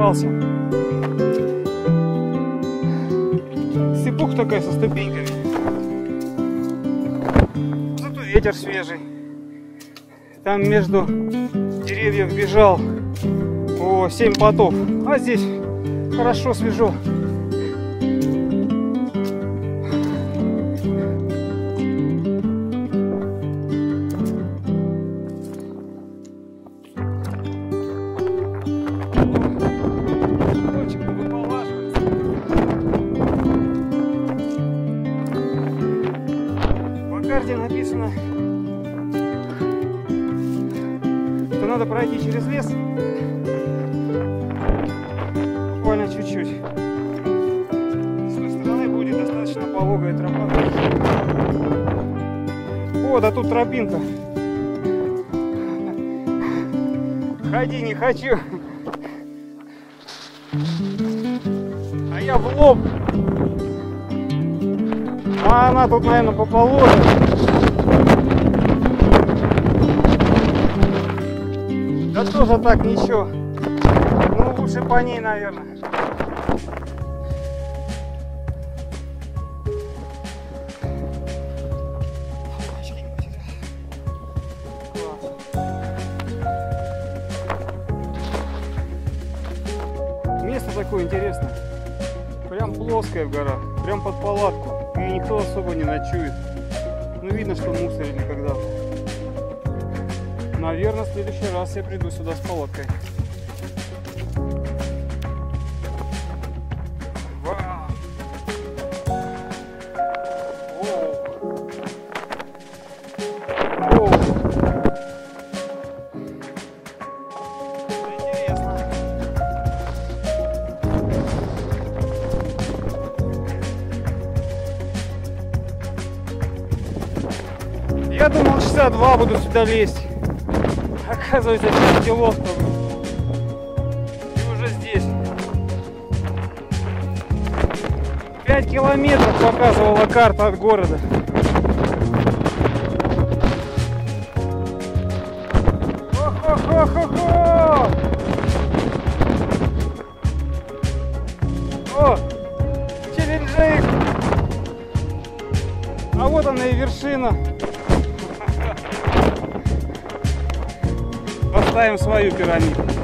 поднялся. Степух такая со ступеньками. Зато ветер свежий. Там между деревьев бежал о 7 потов. А здесь хорошо свежо. Пройти через лес буквально чуть-чуть. С той стороны будет достаточно пологая тропа. О, да тут тропинка. Ходи, не хочу. А я в лоб. А она тут, наверное, поположена. Да тоже так ничего. Ну, лучше по ней, наверное. Место такое интересное. Прям плоская в горах, прям под палатку. И никто особо не ночует. Ну, видно, что мусорили когда-то. Наверное, в следующий раз я приду сюда с палаткой. Я думал, часа два буду сюда лезть. Оказывается, 5 килов только. И уже здесь. 5 километров показывала карта от города. Хо-хо-хо-хо-хо! О! Челленджик! А вот она и вершина. Поставим свою пирамиду.